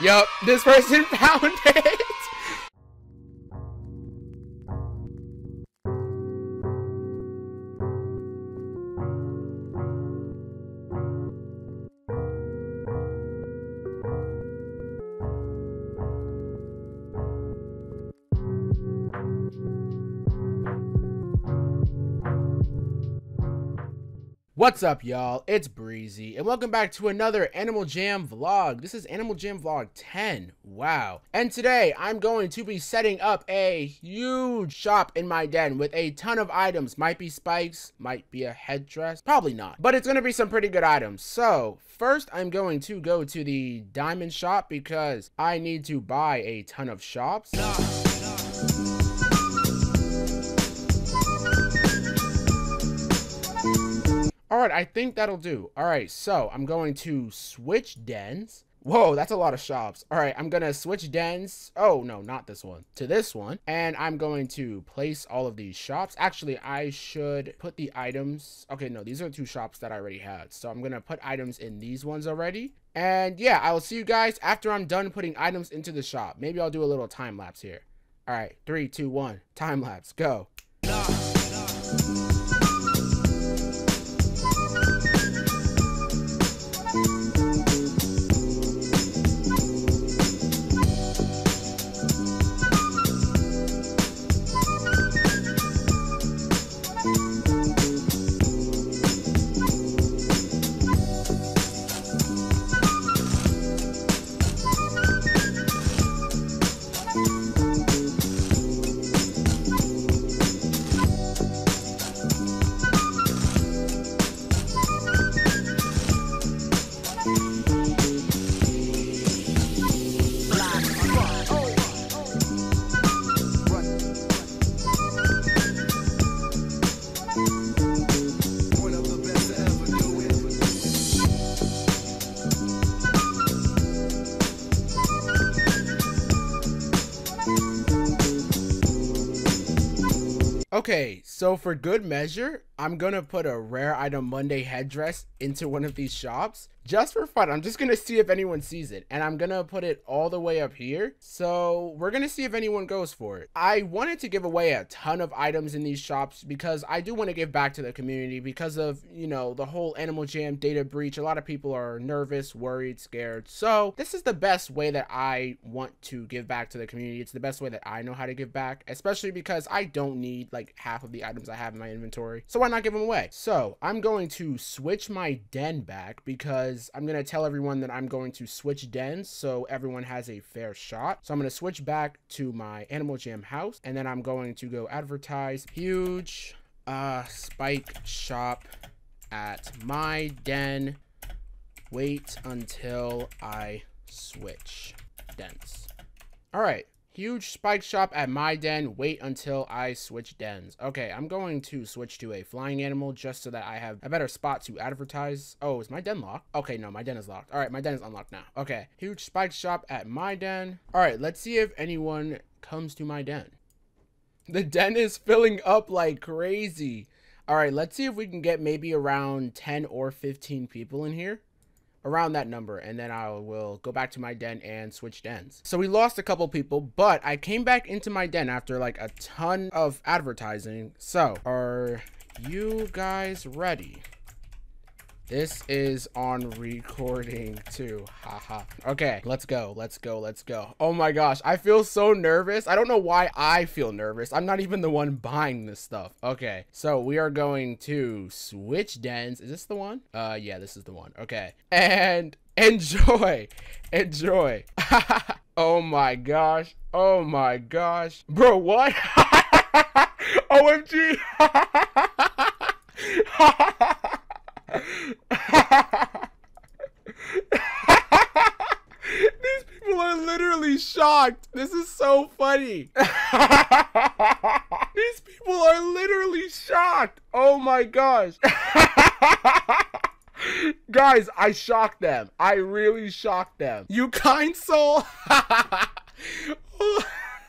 Yup, this person found it. What's up, y'all? It's Breezy, and welcome back to another Animal Jam vlog. This is Animal Jam vlog 10. Wow. And today, I'm going to be setting up a huge shop in my den with a ton of items. Might be spikes, might be a headdress, probably not. But it's going to be some pretty good items. So, first, I'm going to go to the diamond shop because I need to buy a ton of shops. Right, I think that'll do. All right, so I'm going to switch dens. Whoa, that's a lot of shops. All right, I'm going to switch dens. Oh, no, not this one. To this one. And I'm going to place all of these shops. Actually, I should put the items. Okay, no, these are two shops that I already had. So I'm going to put items in these ones already. And yeah, I will see you guys after I'm done putting items into the shop. Maybe I'll do a little time lapse here. All right, three, two, one, time lapse, go. Okay, so for good measure, I'm gonna put a rare item Monday headdress into one of these shops just for fun. I'm just gonna see if anyone sees it, and I'm gonna put it all the way up here. So we're gonna see if anyone goes for it. I wanted to give away a ton of items in these shops because I do want to give back to the community because of you know the whole Animal Jam data breach. A lot of people are nervous, worried, scared. So this is the best way that I want to give back to the community. It's the best way that I know how to give back, especially because I don't need like half of the items I have in my inventory. So why not give them away? So I'm going to switch my den back because I'm going to tell everyone that I'm going to switch dens so everyone has a fair shot. So I'm going to switch back to my Animal Jam house and then I'm going to go advertise huge uh spike shop at my den. Wait until I switch dens. All right. Huge spike shop at my den. Wait until I switch dens. Okay, I'm going to switch to a flying animal just so that I have a better spot to advertise. Oh, is my den locked? Okay, no, my den is locked. All right, my den is unlocked now. Okay, huge spike shop at my den. All right, let's see if anyone comes to my den. The den is filling up like crazy. All right, let's see if we can get maybe around 10 or 15 people in here around that number and then I will go back to my den and switch dens. So we lost a couple people, but I came back into my den after like a ton of advertising. So are you guys ready? This is on recording too. Haha. okay, let's go. Let's go. Let's go. Oh my gosh, I feel so nervous. I don't know why I feel nervous. I'm not even the one buying this stuff. Okay, so we are going to switch dens. Is this the one? Uh, yeah, this is the one. Okay, and enjoy. Enjoy. oh my gosh. Oh my gosh. Bro, what? OMG. These people literally shocked. This is so funny. These people are literally shocked. Oh my gosh. Guys, I shocked them. I really shocked them. You kind soul.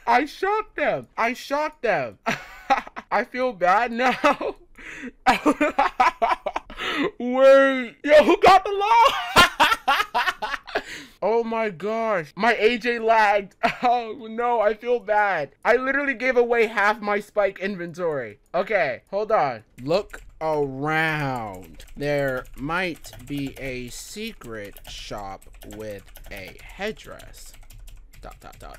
I shocked them. I shocked them. I feel bad now. Wait, yo, who got the law? My gosh. My AJ lagged. Oh no, I feel bad. I literally gave away half my spike inventory. Okay, hold on. Look around. There might be a secret shop with a headdress. Dot, dot, dot.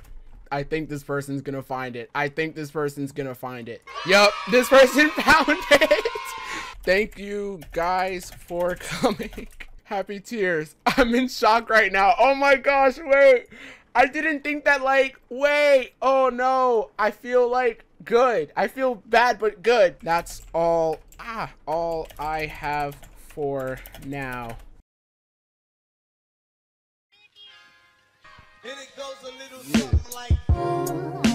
I think this person's gonna find it. I think this person's gonna find it. Yup, this person found it. Thank you guys for coming. Happy tears. I'm in shock right now. Oh my gosh, wait. I didn't think that like, wait. Oh no. I feel like good. I feel bad but good. That's all ah, all I have for now. And it goes a little something like.